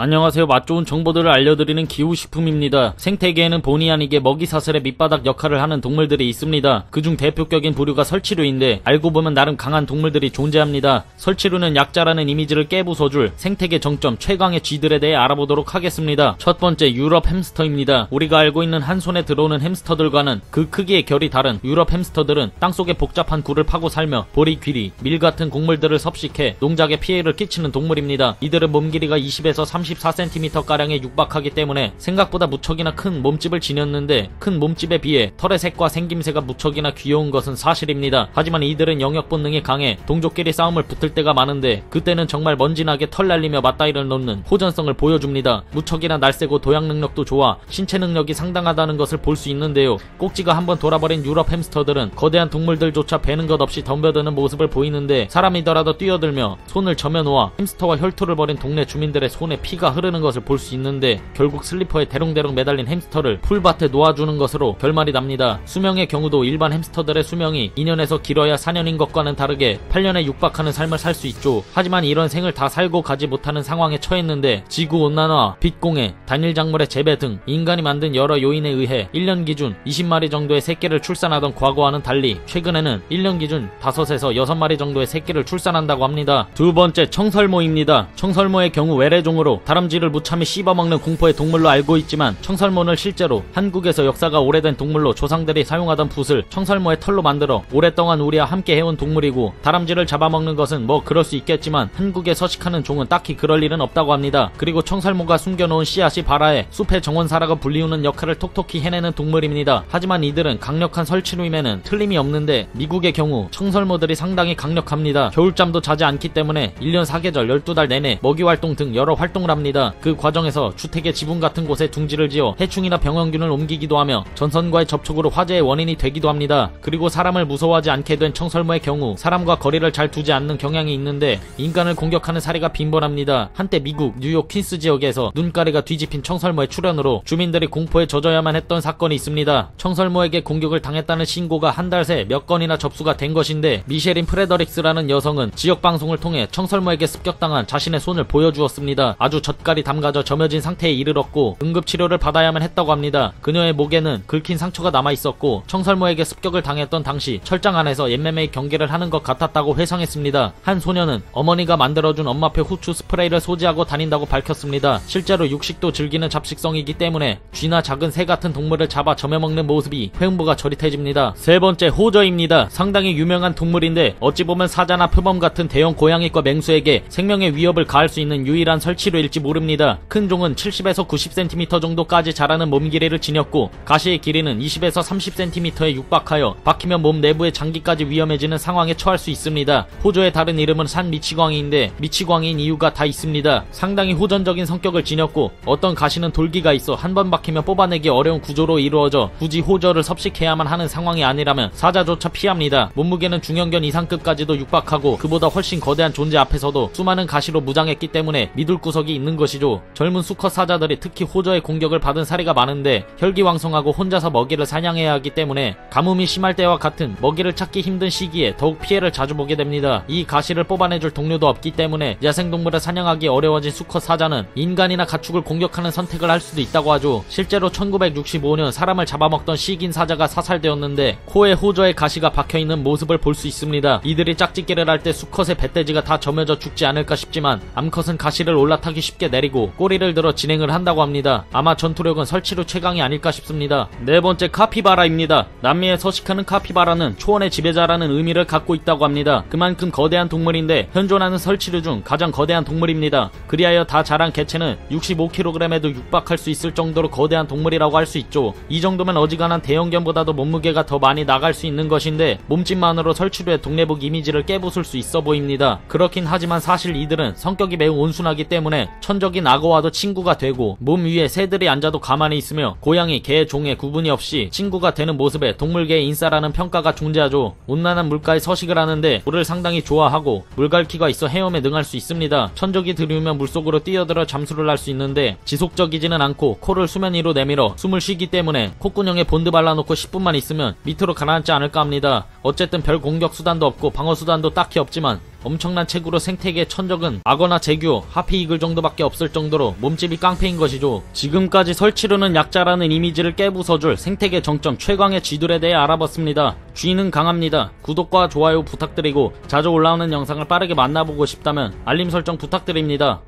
안녕하세요. 맛 좋은 정보들을 알려드리는 기후식품입니다. 생태계에는 본의 아니게 먹이 사슬의 밑바닥 역할을 하는 동물들이 있습니다. 그중 대표격인 부류가 설치류인데 알고 보면 나름 강한 동물들이 존재합니다. 설치류는 약자라는 이미지를 깨부숴줄 생태계 정점 최강의 쥐들에 대해 알아보도록 하겠습니다. 첫 번째 유럽 햄스터입니다. 우리가 알고 있는 한 손에 들어오는 햄스터들과는 그 크기의 결이 다른 유럽 햄스터들은 땅속에 복잡한 굴을 파고 살며 보리, 귀리, 밀 같은 곡물들을 섭식해 농작에 피해를 끼치는 동물입니다. 이들은 몸 길이가 20에서 34cm가량에 육박하기 때문에 생각보다 무척이나 큰 몸집을 지녔는데 큰 몸집에 비해 털의 색과 생김새가 무척이나 귀여운 것은 사실입니다. 하지만 이들은 영역 본능이 강해 동족끼리 싸움을 붙을 때가 많은데 그때는 정말 먼지나게 털 날리며 맞다이를 놓는 호전성을 보여줍니다. 무척이나 날쌔고 도약 능력도 좋아 신체 능력이 상당하다는 것을 볼 수 있는데요. 꼭지가 한번 돌아버린 유럽 햄스터들은 거대한 동물들조차 뵈는 것 없이 덤벼드는 모습을 보이는데 사람이더라도 뛰어들며 손을 저며 놓아 햄스터와 혈투를 벌인 동네 주민들의 손에 피가 흐르는 것을 볼 수 있는데 결국 슬리퍼에 대롱대롱 매달린 햄스터를 풀밭에 놓아주는 것으로 결말이 납니다. 수명의 경우도 일반 햄스터들의 수명이 2년에서 길어야 4년인 것과는 다르게 8년에 육박하는 삶을 살 수 있죠. 하지만 이런 생을 다 살고 가지 못하는 상황에 처했는데 지구 온난화, 빛공해, 단일 작물의 재배 등 인간이 만든 여러 요인에 의해 1년 기준 20마리 정도의 새끼를 출산하던 과거와는 달리 최근에는 1년 기준 5에서 6마리 정도의 새끼를 출산한다고 합니다. 두 번째 청설모입니다. 청설모의 경우 외래종으로 다람쥐를 무참히 씹어먹는 공포의 동물로 알고 있지만 청설모는 실제로 한국에서 역사가 오래된 동물로 조상들이 사용하던 붓을 청설모의 털로 만들어 오랫동안 우리와 함께 해온 동물이고 다람쥐를 잡아먹는 것은 뭐 그럴 수 있겠지만 한국에 서식하는 종은 딱히 그럴 일은 없다고 합니다. 그리고 청설모가 숨겨놓은 씨앗이 발아해 숲의 정원사라고 불리우는 역할을 톡톡히 해내는 동물입니다. 하지만 이들은 강력한 설치류임에는 틀림이 없는데 미국의 경우 청설모들이 상당히 강력합니다. 겨울잠도 자지 않기 때문에 1년 4계절 12달 내내 먹이 활동 등 여러 활동을 합니다. 그 과정에서 주택의 지붕 같은 곳에 둥지를 지어 해충이나 병원균을 옮기기도 하며 전선과의 접촉으로 화재의 원인이 되기도 합니다. 그리고 사람을 무서워하지 않게 된 청설모의 경우 사람과 거리를 잘 두지 않는 경향이 있는데 인간을 공격하는 사례가 빈번합니다. 한때 미국 뉴욕 퀸스 지역에서 눈깔이 뒤집힌 청설모의 출현으로 주민들이 공포에 젖어야만 했던 사건이 있습니다. 청설모에게 공격을 당했다는 신고가 한 달 새 몇 건이나 접수가 된 것인데 미쉐린 프레더릭스라는 여성은 지역 방송을 통해 청설모에게 습격당한 자신의 손을 보여주었습니다. 아주 젓갈이 담가져 저며진 상태에 이르렀고 응급치료를 받아야만 했다고 합니다. 그녀의 목에는 긁힌 상처가 남아 있었고 청설모에게 습격을 당했던 당시 철장 안에서 MMA 경기를 하는 것 같았다고 회상했습니다. 한 소녀는 어머니가 만들어준 엄마표 후추 스프레이를 소지하고 다닌다고 밝혔습니다. 실제로 육식도 즐기는 잡식성이기 때문에 쥐나 작은 새 같은 동물을 잡아 점여먹는 모습이 회음부가 저릿해집니다. 세 번째 호저입니다. 상당히 유명한 동물인데 어찌 보면 사자나 표범 같은 대형 고양이과 맹수에게 생명의 위협을 가할 수 있는 유일한 설치류일 지 모릅니다. 큰 종은 70에서 90cm 정도까지 자라는 몸 길이를 지녔고 가시의 길이는 20에서 30cm에 육박하여 박히면 몸 내부의 장기까지 위험해지는 상황에 처할 수 있습니다. 호조의 다른 이름은 산 미치광이인데 미치광이인 이유가 다 있습니다. 상당히 호전적인 성격을 지녔고 어떤 가시는 돌기가 있어 한 번 박히면 뽑아내기 어려운 구조로 이루어져 굳이 호저를 섭식해야만 하는 상황이 아니라면 사자조차 피합니다. 몸무게는 중형견 이상급까지도 육박하고 그보다 훨씬 거대한 존재 앞에서도 수많은 가시로 무장했기 때문에 믿을 구석이 있는 것이죠. 젊은 수컷 사자들이 특히 호저의 공격을 받은 사례가 많은데 혈기왕성하고 혼자서 먹이를 사냥해야 하기 때문에 가뭄이 심할 때와 같은 먹이를 찾기 힘든 시기에 더욱 피해를 자주 보게 됩니다. 이 가시를 뽑아내줄 동료도 없기 때문에 야생동물을 사냥하기 어려워진 수컷 사자는 인간이나 가축을 공격하는 선택을 할 수도 있다고 하죠. 실제로 1965년 사람을 잡아먹던 시긴 사자가 사살되었는데 코에 호저의 가시가 박혀있는 모습을 볼 수 있습니다. 이들이 짝짓기를 할 때 수컷의 배돼지가 다 점여져 죽지 않을까 싶지만 암컷은 가시를 올라타기 쉽게 내리고 꼬리를 들어 진행을 한다고 합니다. 아마 전투력은 설치로 최강이 아닐까 싶습니다. 네 번째 카피바라입니다. 남미에 서식하는 카피바라는 초원의 지배자라는 의미를 갖고 있다고 합니다. 그만큼 거대한 동물인데 현존하는 설치류 중 가장 거대한 동물입니다. 그리하여 다 자란 개체는 65kg에도 육박할 수 있을 정도로 거대한 동물이라고 할 수 있죠. 이 정도면 어지간한 대형견보다도 몸무게가 더 많이 나갈 수 있는 것인데 몸집만으로 설치류의 동네북 이미지를 깨부술 수 있어 보입니다. 그렇긴 하지만 사실 이들은 성격이 매우 온순하기 때문에 천적인 악어와도 친구가 되고 몸 위에 새들이 앉아도 가만히 있으며 고양이, 개, 종의 구분이 없이 친구가 되는 모습에 동물계의 인싸라는 평가가 존재하죠. 온난한 물가에 서식을 하는데 물을 상당히 좋아하고 물갈퀴가 있어 헤엄에 능할 수 있습니다. 천적이 드리우면 물속으로 뛰어들어 잠수를 할 수 있는데 지속적이지는 않고 코를 수면 위로 내밀어 숨을 쉬기 때문에 콧구멍에 본드 발라놓고 10분만 있으면 밑으로 가라앉지 않을까 합니다. 어쨌든 별 공격 수단도 없고 방어 수단도 딱히 없지만 엄청난 체구로 생태계의 천적은 악어나 재규어, 하피이글 정도밖에 없을 정도로 몸집이 깡패인 것이죠. 지금까지 설치류는 약자라는 이미지를 깨부숴줄 생태계 정점 최강의 쥐들에 대해 알아봤습니다. 쥐는 강합니다. 구독과 좋아요 부탁드리고 자주 올라오는 영상을 빠르게 만나보고 싶다면 알림 설정 부탁드립니다.